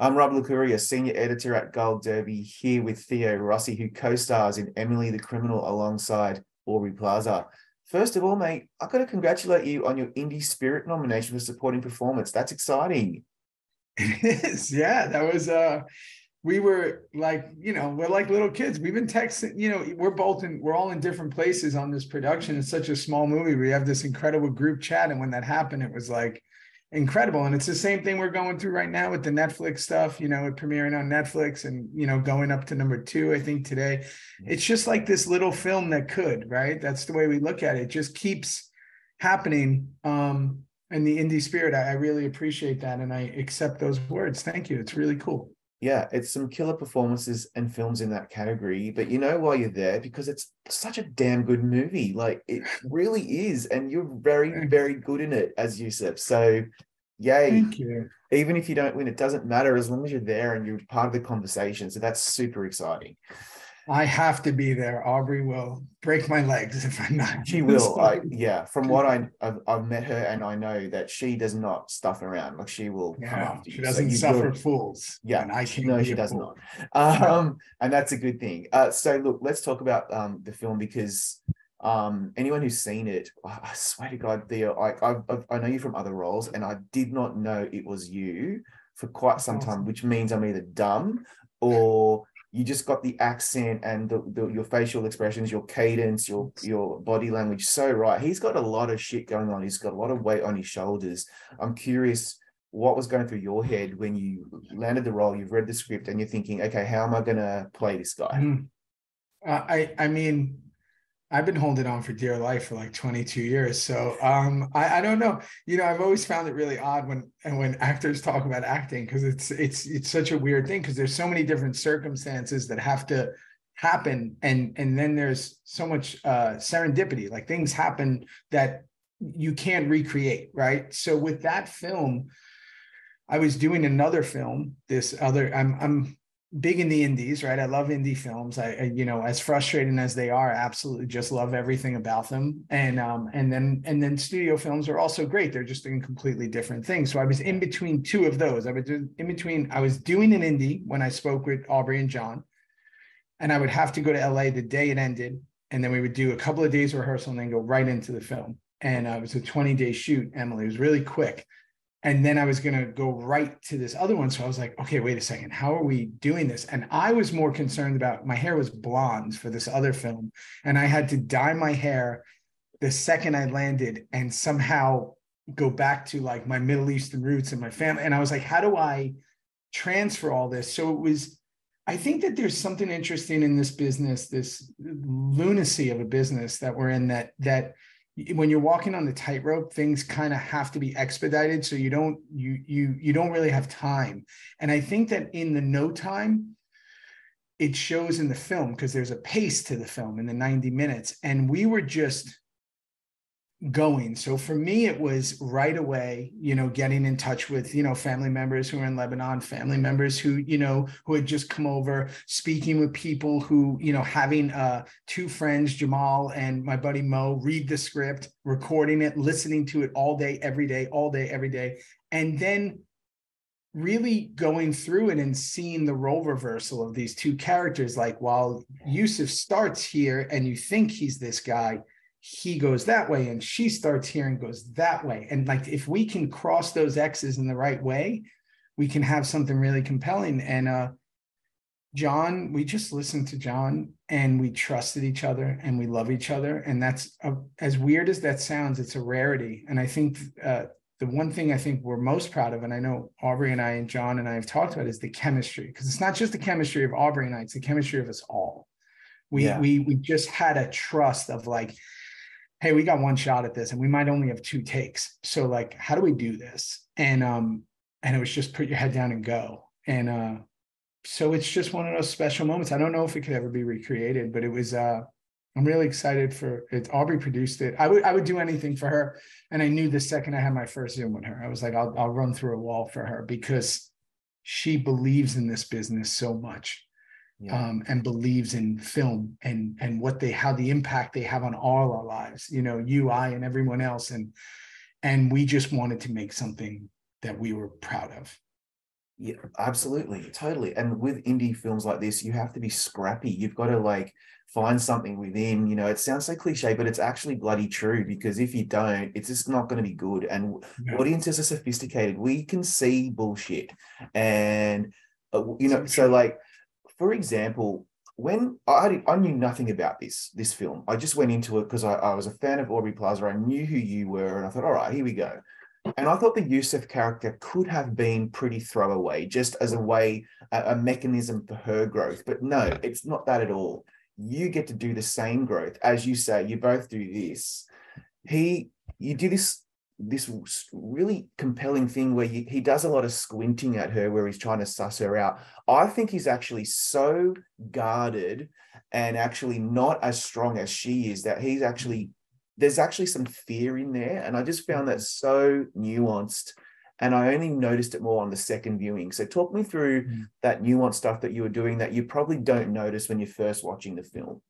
I'm Rob Licuria, senior editor at Gold Derby, here with Theo Rossi, who co-stars in Emily the Criminal alongside Aubrey Plaza. First of all, mate, I've got to congratulate you on your Indie Spirit nomination for supporting performance. That's exciting. It is, yeah. That was uh we were like, you know, we're like little kids. We've been texting, you know, we're both in, we're all in different places on this production. It's such a small movie. We have this incredible group chat. And when that happened, it was like, incredible. And it's the same thing we're going through right now with the Netflix stuff, you know, it premiering on Netflix and, you know, going up to number two, I think today. It's just like this little film that could, right? That's the way we look at it. it just keeps happening. Um, and the indie spirit, I, I really appreciate that. And I accept those words. Thank you. It's really cool. Yeah, it's some killer performances and films in that category. But you know why you're there? Because it's such a damn good movie. Like it really is. And you're very, very good in it, as Youcef. So yay. Thank you. Even if you don't win, it doesn't matter as long as you're there and you're part of the conversation. So that's super exciting. I have to be there. Aubrey will break my legs if I'm not. She will. I, yeah. From what I I've, I've, met her and I know that she does not stuff around. Like she will yeah, come after you. She doesn't so suffer will, fools. Yeah. And I can no, she does fool. not. Um, and that's a good thing. Uh, so look, let's talk about um the film because um anyone who's seen it, I swear to God, Theo, I I I know you from other roles, and I did not know it was you for quite some time, which means I'm either dumb or you just got the accent and the, the, your facial expressions, your cadence, your your body language so right. He's got a lot of shit going on. He's got a lot of weight on his shoulders. I'm curious what was going through your head when you landed the role. You've read the script and you're thinking, okay, how am I going to play this guy? Mm. Uh, I I mean, I've been holding on for dear life for like 22 years. So um, I, I don't know. You know, I've always found it really odd when and when actors talk about acting because it's it's it's such a weird thing because there's so many different circumstances that have to happen and and then there's so much uh, serendipity like things happen that you can't recreate right so with that film i was doing another film this other i'm i'm big in the indies, right? I love indie films. I, I, you know, as frustrating as they are, I absolutely just love everything about them. And um, and then and then studio films are also great. They're just doing completely different things. So I was in between two of those. I was in between. I was doing an indie when I spoke with Aubrey and John, and I would have to go to LA the day it ended, and then we would do a couple of days rehearsal and then go right into the film. And uh, it was a 20 day shoot. Emily it was really quick and then I was going to go right to this other one. So I was like, okay, wait a second. How are we doing this? And I was more concerned about my hair was blonde for this other film. And I had to dye my hair the second I landed and somehow go back to like my Middle Eastern roots and my family. And I was like, how do I transfer all this? So it was, I think that there's something interesting in this business, this lunacy of a business that we're in that, that, when you're walking on the tightrope things kind of have to be expedited so you don't you you you don't really have time. And i think that in the no time it shows in the film because there's a pace to the film in the 90 minutes. And we were just going. So for me, it was right away, you know, getting in touch with, you know, family members who are in Lebanon, family members who, you know, who had just come over, speaking with people who, you know, having uh, two friends, Jamal and my buddy Mo, read the script, recording it, listening to it all day, every day, all day, every day. And then really going through it and seeing the role reversal of these two characters like while Youcef starts here and you think he's this guy he goes that way and she starts here and goes that way. And like if we can cross those X's in the right way, we can have something really compelling. And uh John, we just listened to John and we trusted each other and we love each other. And that's a, as weird as that sounds, it's a rarity. And I think uh, the one thing I think we're most proud of, and I know Aubrey and I and John and I have talked about, is the chemistry. Because it's not just the chemistry of Aubrey and I; it's the chemistry of us all. We yeah. we we just had a trust of like, hey, we got one shot at this and we might only have two takes. So like, how do we do this? And um, and it was just put your head down and go. And uh, so it's just one of those special moments. I don't know if it could ever be recreated, but it was uh I'm really excited for it. Aubrey produced it. I would I would do anything for her. And I knew the second I had my first Zoom with her, I was like, I'll I'll run through a wall for her because she believes in this business so much yeah. um, and believes in film and and what they how the impact they have on all our lives you know you i and everyone else and and we just wanted to make something that we were proud of Yeah, absolutely, totally. And with indie films like this, you have to be scrappy. You've got to like find something within. You know, it sounds so cliche, but it's actually bloody true because if you don't, it's just not going to be good. And yeah. audiences are sophisticated. We can see bullshit, and uh, you know, so, so like, for example, when I I knew nothing about this this film, I just went into it because I, I was a fan of Aubrey Plaza. I knew who you were, and I thought, all right, here we go. And I thought the Youcef character could have been pretty throwaway, just as a way, a, a, mechanism for her growth. But no, it's not that at all. You get to do the same growth. As you say, you both do this. He, you do this this really compelling thing where you, he does a lot of squinting at her where he's trying to suss her out. I think he's actually so guarded and actually not as strong as she is that he's actually there's actually some fear in there. And I just found that so nuanced. And I only noticed it more on the second viewing. So talk me through mm. that nuanced stuff that you were doing that you probably don't notice when you're first watching the film.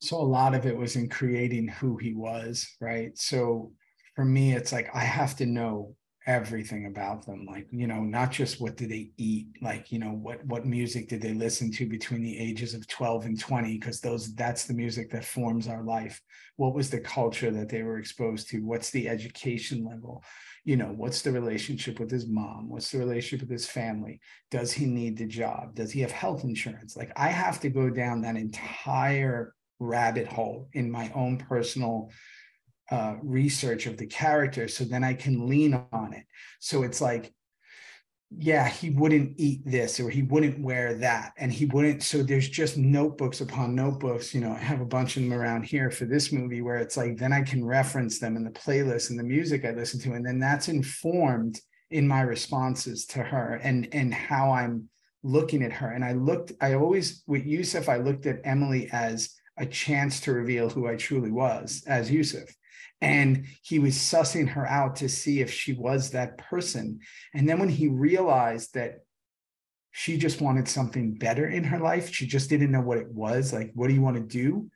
So a lot of it was in creating who he was, right? So for me, it's like I have to know everything about them like you know not just what do they eat like you know what what music did they listen to between the ages of 12 and 20 because those that's the music that forms our life. What was the culture that they were exposed to? What's the education level? You know what's the relationship with his mom? What's the relationship with his family? Does he need the job? Does he have health insurance? Like i have to go down that entire rabbit hole in my own personal uh, research of the character so then I can lean on it. So it's like, yeah, he wouldn't eat this or he wouldn't wear that. And he wouldn't. So there's just notebooks upon notebooks. You know, I have a bunch of them around here for this movie where it's like, then I can reference them in the playlist and the music I listen to. And then that's informed in my responses to her and and how I'm looking at her. And I looked, I always with Youcef, I looked at Emily as a chance to reveal who I truly was as Youcef and he was sussing her out to see if she was that person. And then when he realized that she just wanted something better in her life she just didn't know what it was like what do you want to do?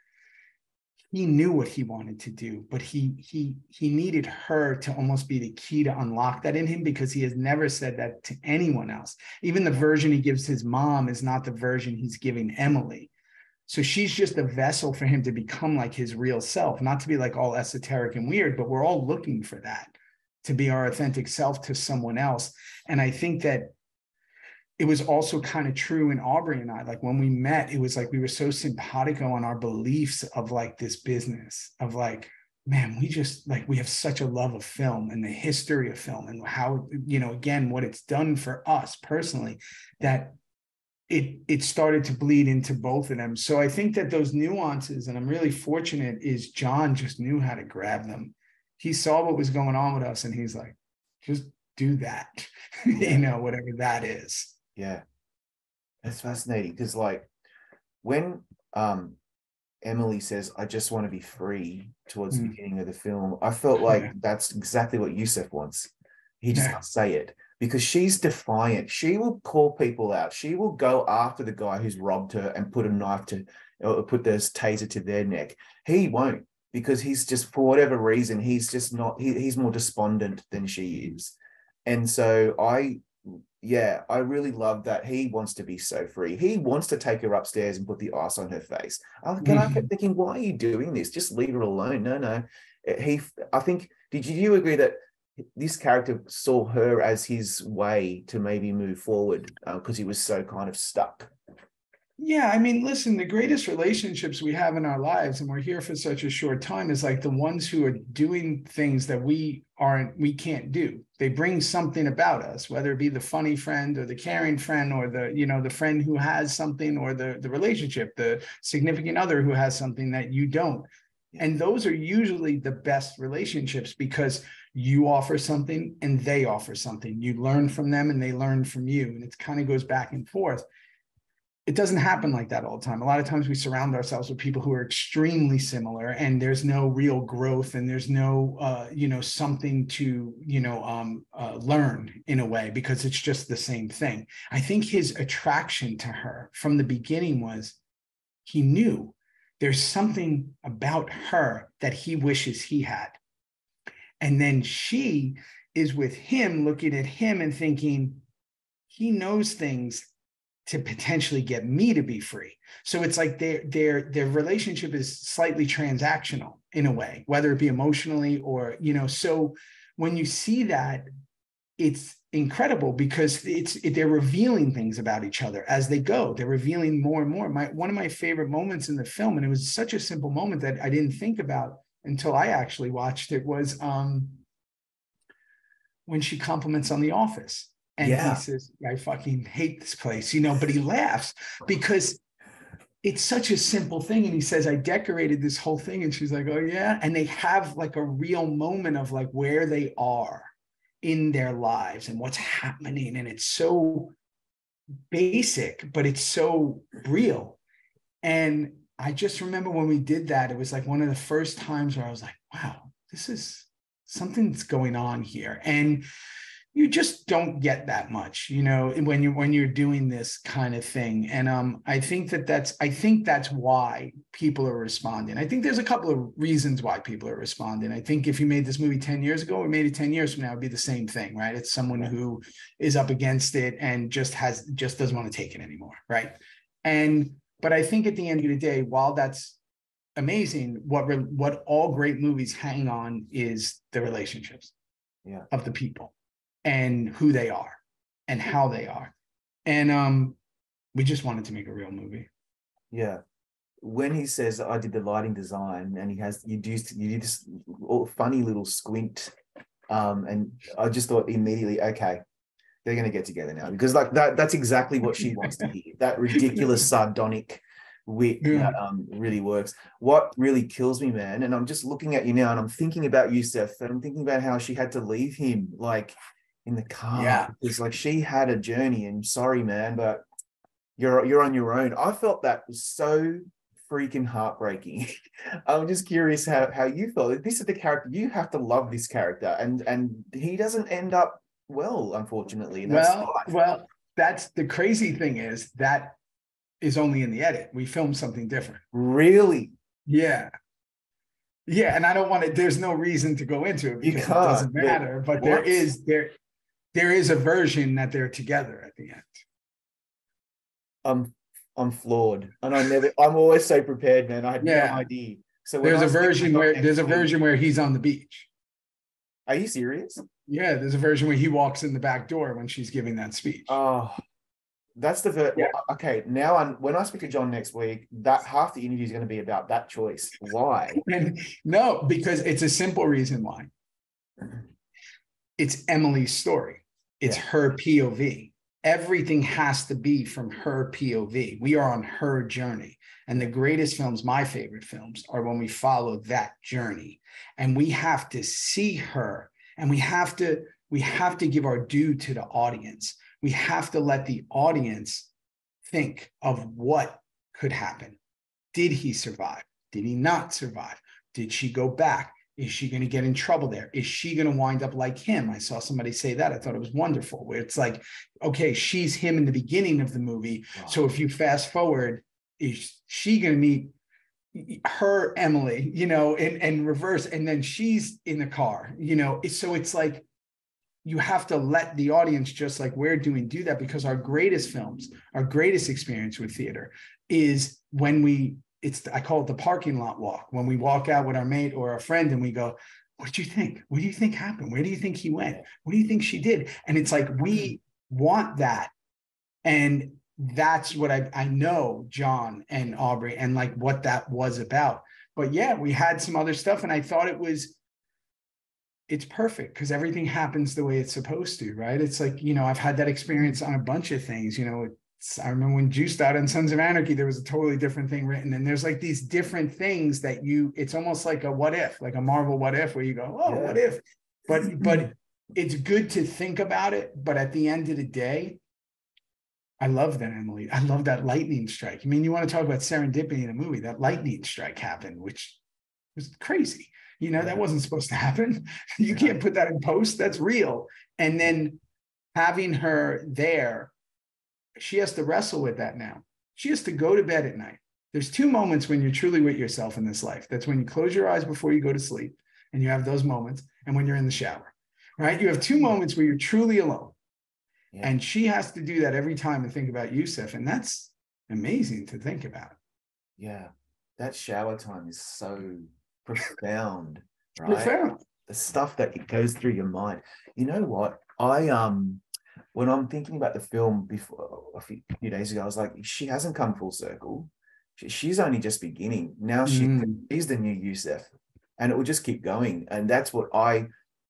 He knew what he wanted to do but he he he needed her to almost be the key to unlock that in him because he has never said that to anyone else. Even the version he gives his mom is not the version he's giving emily so she's just a vessel for him to become like his real self, not to be like all esoteric and weird, but we're all looking for that to be our authentic self to someone else. And I think that it was also kind of true in Aubrey and I. Like when we met, it was like we were so simpatico on our beliefs of like this business of like, man, we just like we have such a love of film and the history of film and how, you know, again, what it's done for us personally that it it started to bleed into both of them. So I think that those nuances, and I'm really fortunate, is John just knew how to grab them. He saw what was going on with us, and he's like, just do that, you know, whatever that is. Yeah, that's fascinating because like when um Emily says, I just want to be free towards mm. the beginning of the film, I felt like yeah. that's exactly what Youcef wants. He just yeah. can't say it because she's defiant. She will call people out. She will go after the guy who's robbed her and put a knife to or put this taser to their neck. He won't because he's just for whatever reason he's just not he, he's more despondent than she is. And so I yeah, I really love that he wants to be so free. He wants to take her upstairs and put the ice on her face. I, mm-hmm. I kept thinking, why are you doing this? Just leave her alone. No, no. He, I think, did you agree that this character saw her as his way to maybe move forward because uh, he was so kind of stuck. Yeah, I mean, listen, the greatest relationships we have in our lives, and we're here for such a short time, is like the ones who are doing things that we aren't, we can't do. They bring something about us, whether it be the funny friend or the caring friend or the, you know, the friend who has something or the the relationship, the significant other who has something that you don't. And those are usually the best relationships because you offer something and they offer something. You learn from them and they learn from you. And it kind of goes back and forth. It doesn't happen like that all the time. A lot of times we surround ourselves with people who are extremely similar and there's no real growth and there's no, uh, you know, something to, you know, um, uh, learn in a way because it's just the same thing. I think his attraction to her from the beginning was he knew there's something about her that he wishes he had and then she is with him, looking at him and thinking, he knows things to potentially get me to be free. So it's like their their their relationship is slightly transactional in a way, whether it be emotionally or you know. So when you see that, it's incredible because it's it, they're revealing things about each other as they go. They're revealing more and more. My one of my favorite moments in the film, and it was such a simple moment that I didn't think about until I actually watched it, was um, when she compliments on The Office and yeah. he says, I fucking hate this place, you know, but he laughs because it's such a simple thing. And he says, I decorated this whole thing. And she's like, Oh, yeah. And they have like a real moment of like where they are in their lives and what's happening. And it's so basic, but it's so real. And I just remember when we did that, it was like one of the first times where I was like, wow, this is something's going on here. And you just don't get that much you know when you when you're doing this kind of thing. And um i think that that's i think that's why people are responding. I think there's a couple of reasons why people are responding. I think if you made this movie 10 years ago or made it 10 years from now it'd be the same thing right? It's someone who is up against it and just has just doesn't want to take it anymore right? And but i think at the end of the day while that's amazing what what all great movies hang on is the relationships yeah. of the people and who they are and how they are. And um, we just wanted to make a real movie. Yeah. When he says I did the lighting design and he has you do you do this funny little squint. Um, and I just thought immediately, okay, they're gonna get together now because like that that's exactly what she wants to hear. That ridiculous sardonic wit that um, really works. What really kills me, man, and I'm just looking at you now and I'm thinking about Youcef, and I'm thinking about how she had to leave him. Like in the car. Yeah. It's like she had a journey and sorry, man, but you're you're on your own. I felt that was so freaking heartbreaking. I'm just curious how, how you felt. This is the character you have to love this character, and and he doesn't end up well, unfortunately. well, well, that's the crazy thing is that is only in the edit. We filmed something different. Really? Yeah. Yeah, and I don't want to. There's no reason to go into it because it doesn't matter. But what? there is there there is a version that they're together at the end. I'm I'm floored, and I never. I'm always so prepared, man. I had yeah. no idea. So there's a version where there's a version where he's on the beach. Are you serious? Yeah, there's a version where he walks in the back door when she's giving that speech. Oh, that's the ver- yeah. okay. Now, I'm, when I speak to John next week, that half the interview is going to be about that choice. Why? no, because it's a simple reason why. It's Emily's story. It's yeah. her POV. Everything has to be from her POV. We are on her journey. And the greatest films, my favorite films, are when we follow that journey. And we have to see her and we have to we have to give our due to the audience. We have to let the audience think of what could happen. Did he survive? Did he not survive? Did she go back? Is she going to get in trouble there? Is she going to wind up like him? I saw somebody say that. I thought it was wonderful, where it's like, okay, she's him in the beginning of the movie. Wow. So if you fast forward, is she going to meet her Emily, you know, and, and reverse, and then she's in the car, you know? So it's like, you have to let the audience, just like we're doing, do that because our greatest films, our greatest experience with theater is when we it's I call it the parking lot walk. When we walk out with our mate or a friend and we go, what do you think? What do you think happened? Where do you think he went? What do you think she did? And it's like we want that. And that's what I, I know John and Aubrey and like what that was about. But yeah, we had some other stuff, and I thought it was it's perfect because everything happens the way it's supposed to, right? It's like, you know, I've had that experience on a bunch of things, you know, I remember when Juiced out in Sons of Anarchy, there was a totally different thing written. And there's like these different things that you, it's almost like a what if, like a Marvel what if, where you go, oh, yeah. what if? But but it's good to think about it. But at the end of the day, I love that, Emily. I love that lightning strike. I mean, you want to talk about serendipity in a movie, that lightning strike happened, which was crazy. You know, that wasn't supposed to happen. You can't put that in post. That's real. And then having her there she has to wrestle with that now. She has to go to bed at night. There's two moments when you're truly with yourself in this life. That's when you close your eyes before you go to sleep and you have those moments, and when you're in the shower, right? You have two moments where you're truly alone. Yeah. And she has to do that every time and think about Youcef. And that's amazing to think about. Yeah. That shower time is so profound, right? Profound. The stuff that goes through your mind. You know what? I um when I'm thinking about the film before a few days ago, I was like, she hasn't come full circle. She, she's only just beginning. Now she, mm. she's the new Youcef. And it will just keep going. And that's what I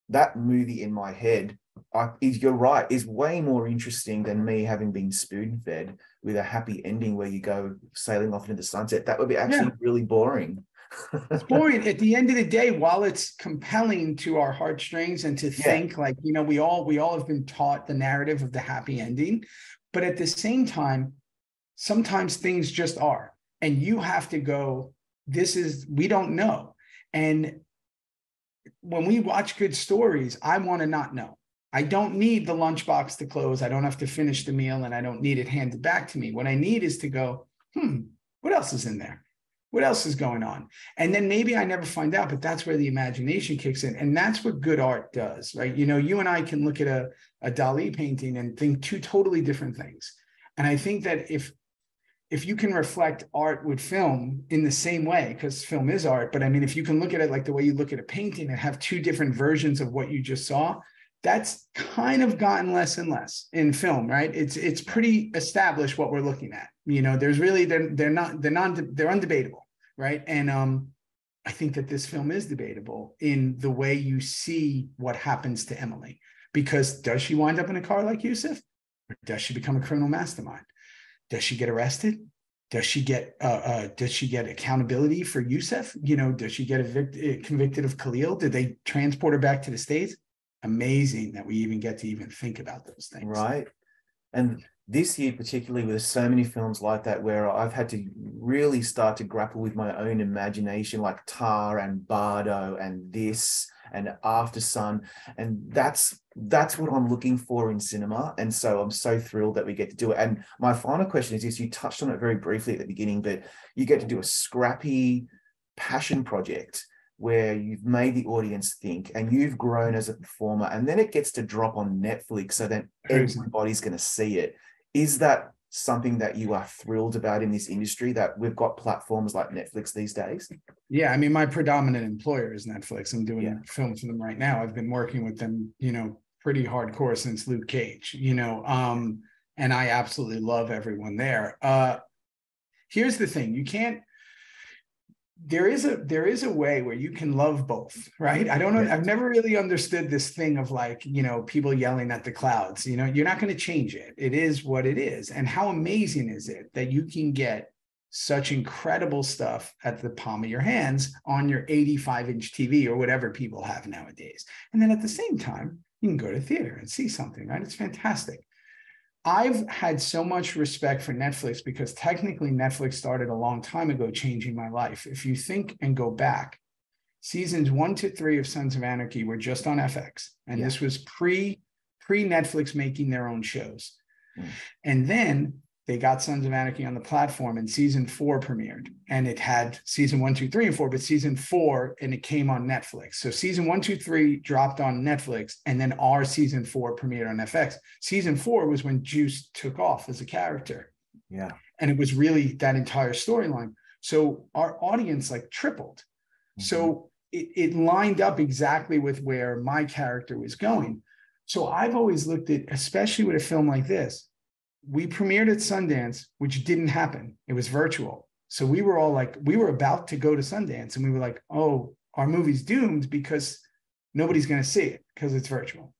that movie in my head I, you're right, is way more interesting than me having been spoon fed with a happy ending where you go sailing off into the sunset. That would be actually yeah. really boring. It's boring. At the end of the day, while it's compelling to our heartstrings and to yeah. think like, you know, we all we all have been taught the narrative of the happy ending, but at the same time, sometimes things just are. And you have to go, this is we don't know. And when we watch good stories, I want to not know. I don't need the lunchbox to close. I don't have to finish the meal and I don't need it handed back to me. What I need is to go, hmm, what else is in there? What else is going on? And then maybe I never find out, but that's where the imagination kicks in. And that's what good art does, right? You know, you and I can look at a, a Dali painting and think two totally different things. And I think that if if you can reflect art with film in the same way, because film is art, but I mean, if you can look at it like the way you look at a painting and have two different versions of what you just saw, that's kind of gotten less and less in film, right? It's it's pretty established what we're looking at. You know, there's really they're they're not they're not they're undebatable, right? And um, I think that this film is debatable in the way you see what happens to Emily, because does she wind up in a car like Youcef, or does she become a criminal mastermind? Does she get arrested? Does she get uh, uh, does she get accountability for Youcef? You know, does she get evict- convicted of Khalil? Did they transport her back to the states? Amazing that we even get to even think about those things. Right. And this year, particularly with so many films like that, where I've had to really start to grapple with my own imagination, like Tar and Bardo and this and Aftersun. And that's that's what I'm looking for in cinema. And so I'm so thrilled that we get to do it. And my final question is this you touched on it very briefly at the beginning, but you get to do a scrappy passion project where you've made the audience think and you've grown as a performer and then it gets to drop on netflix so that everybody's going to see it. Is that something that you are thrilled about in this industry that we've got platforms like netflix these days? Yeah i mean my predominant employer is netflix. I'm doing yeah. films for them right now. I've been working with them you know pretty hardcore since luke cage you know um and i absolutely love everyone there. Uh here's the thing. You can't there is a there is a way where you can love both right? I don't know i've never really understood this thing of like you know people yelling at the clouds you know you're not going to change it. It is what it is. And how amazing is it that you can get such incredible stuff at the palm of your hands on your 85 inch tv or whatever people have nowadays. And then at the same time you can go to theater and see something right? It's fantastic I've had so much respect for Netflix because technically Netflix started a long time ago changing my life. If you think and go back, seasons one to three of Sons of Anarchy were just on FX. And yeah. this was pre pre Netflix making their own shows. Mm. And then they got Sons of Anarchy on the platform and season four premiered. And it had season one, two, three, and four, but season four, and it came on Netflix. So season one, two, three dropped on Netflix, and then our season four premiered on FX. Season four was when Juice took off as a character. Yeah. And it was really that entire storyline. So our audience like tripled. Mm-hmm. So it, it lined up exactly with where my character was going. So I've always looked at, especially with a film like this, we premiered at Sundance, which didn't happen. It was virtual. So we were all like, we were about to go to Sundance and we were like, oh, our movie's doomed because nobody's going to see it because it's virtual.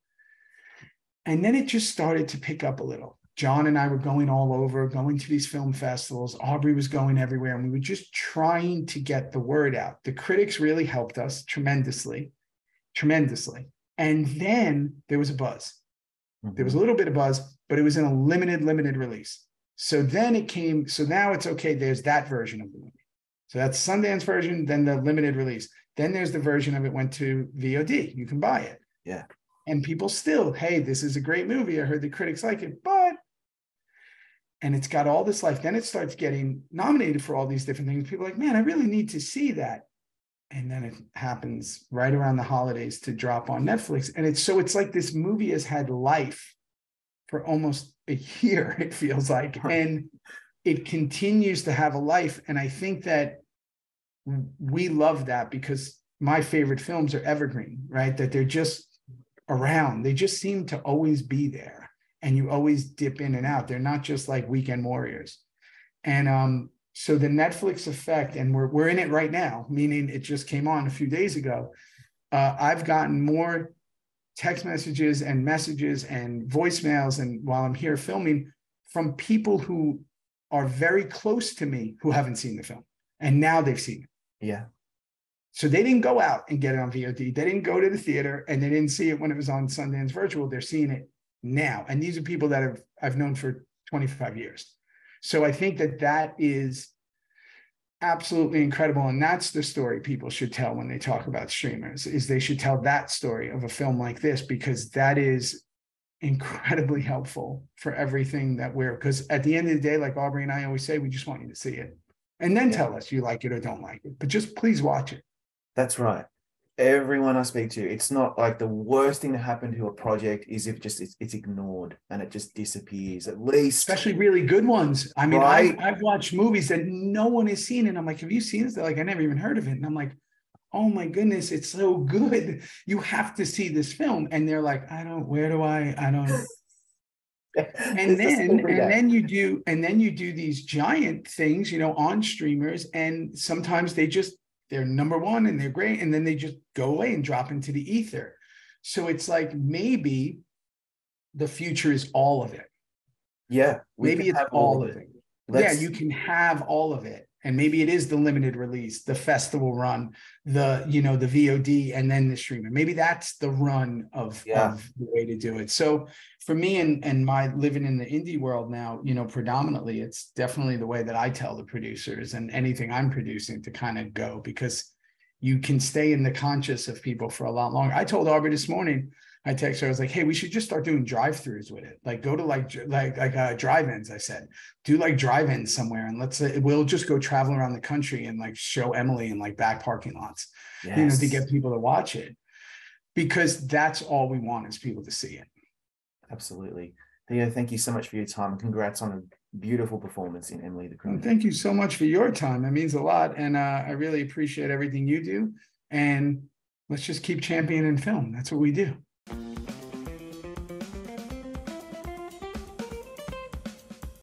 And then it just started to pick up a little. John and I were going all over, going to these film festivals. Aubrey was going everywhere, and we were just trying to get the word out. The critics really helped us tremendously, tremendously. And then there was a buzz. There was a little bit of buzz, but it was in a limited, limited release. So then it came. So now it's okay. There's that version of the movie. So that's Sundance version, then the limited release. Then there's the version of it went to VOD. You can buy it. Yeah. And people still, hey, this is a great movie. I heard the critics like it, but and it's got all this life. Then it starts getting nominated for all these different things. People like, man, I really need to see that. And then it happens right around the holidays to drop on Netflix. And it's so it's like this movie has had life for almost a year, it feels like. And it continues to have a life. And I think that we love that because my favorite films are evergreen, right? That they're just around. They just seem to always be there. And you always dip in and out. They're not just like weekend warriors. And um, so the Netflix effect, and we're we're in it right now, meaning it just came on a few days ago. Uh, I've gotten more text messages and messages and voicemails, and while I'm here filming, from people who are very close to me who haven't seen the film, and now they've seen it. Yeah. So they didn't go out and get it on VOD. They didn't go to the theater and they didn't see it when it was on Sundance Virtual. They're seeing it now, and these are people that have I've known for 25 years. So I think that that is absolutely incredible and that's the story people should tell when they talk about streamers is they should tell that story of a film like this because that is incredibly helpful for everything that we're because at the end of the day like aubrey and i always say we just want you to see it. And then yeah. tell us you like it or don't like it but just please watch it. That's right everyone I speak to, it's not like the worst thing to happen to a project is if just it's, it's ignored and it just disappears. At least, especially really good ones. I mean, right? I've, I've watched movies that no one has seen, and I'm like, "Have you seen this?" They're like, "I never even heard of it," and I'm like, "Oh my goodness, it's so good! You have to see this film." And they're like, "I don't. Where do I? I don't." and then and then you do and then you do these giant things you know on streamers and sometimes they just they're number one and they're great and then they just go away and drop into the ether. So it's like maybe the future is all of it. Yeah maybe it's all of it, it. yeah you can have all of it and maybe it is the limited release the festival run the you know the vod and then the streaming. Maybe that's the run of, yeah. of the way to do it. So for me and and my living in the indie world now you know predominantly it's definitely the way that i tell the producers and anything i'm producing to kind of go because you can stay in the conscious of people for a lot longer. I told aubrey this morning I texted her. I was like, "Hey, we should just start doing drive-throughs with it. Like, go to like like like uh, drive-ins." I said, "Do like drive-ins somewhere, and let's say we'll just go travel around the country and like show Emily in like back parking lots, yes. you know, to get people to watch it, because that's all we want is people to see it." Absolutely, Theo. Thank you so much for your time. Congrats on a beautiful performance in Emily the Criminal. Thank you so much for your time. It means a lot, and uh, I really appreciate everything you do. And let's just keep championing film. That's what we do. Thank you.